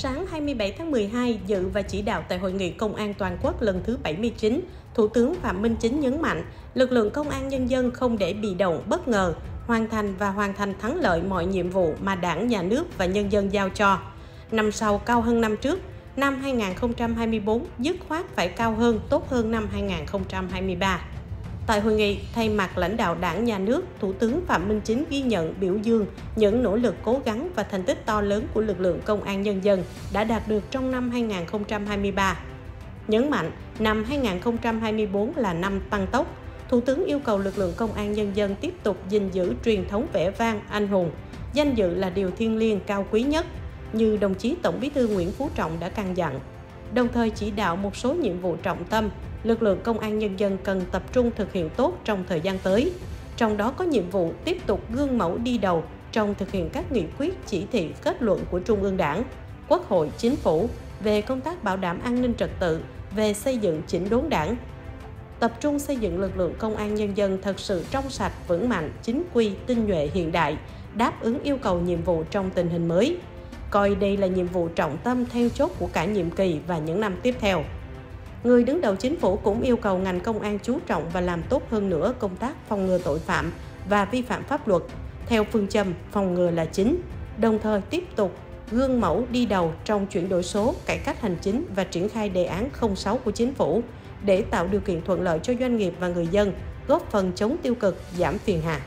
Sáng 27 tháng 12, dự và chỉ đạo tại Hội nghị Công an Toàn quốc lần thứ 79, Thủ tướng Phạm Minh Chính nhấn mạnh, lực lượng công an nhân dân không để bị động, bất ngờ, hoàn thành và hoàn thành thắng lợi mọi nhiệm vụ mà Đảng, Nhà nước và nhân dân giao cho. Năm sau cao hơn năm trước, năm 2024 dứt khoát phải cao hơn, tốt hơn năm 2023. Tại hội nghị, thay mặt lãnh đạo đảng nhà nước, Thủ tướng Phạm Minh Chính ghi nhận biểu dương những nỗ lực cố gắng và thành tích to lớn của lực lượng công an nhân dân đã đạt được trong năm 2023. Nhấn mạnh, năm 2024 là năm tăng tốc, Thủ tướng yêu cầu lực lượng công an nhân dân tiếp tục gìn giữ truyền thống vẻ vang, anh hùng. Danh dự là điều thiêng liêng cao quý nhất, như đồng chí Tổng bí thư Nguyễn Phú Trọng đã căn dặn. Đồng thời chỉ đạo một số nhiệm vụ trọng tâm lực lượng công an nhân dân cần tập trung thực hiện tốt trong thời gian tới. Trong đó có nhiệm vụ tiếp tục gương mẫu đi đầu trong thực hiện các nghị quyết chỉ thị kết luận của Trung ương Đảng, Quốc hội, Chính phủ về công tác bảo đảm an ninh trật tự, về xây dựng chỉnh đốn đảng. Tập trung xây dựng lực lượng công an nhân dân thật sự trong sạch, vững mạnh, chính quy, tinh nhuệ hiện đại, đáp ứng yêu cầu nhiệm vụ trong tình hình mới. Coi đây là nhiệm vụ trọng tâm then chốt của cả nhiệm kỳ và những năm tiếp theo. Người đứng đầu chính phủ cũng yêu cầu ngành công an chú trọng và làm tốt hơn nữa công tác phòng ngừa tội phạm và vi phạm pháp luật, theo phương châm phòng ngừa là chính, đồng thời tiếp tục gương mẫu đi đầu trong chuyển đổi số, cải cách hành chính và triển khai đề án 06 của chính phủ để tạo điều kiện thuận lợi cho doanh nghiệp và người dân, góp phần chống tiêu cực, giảm phiền hà.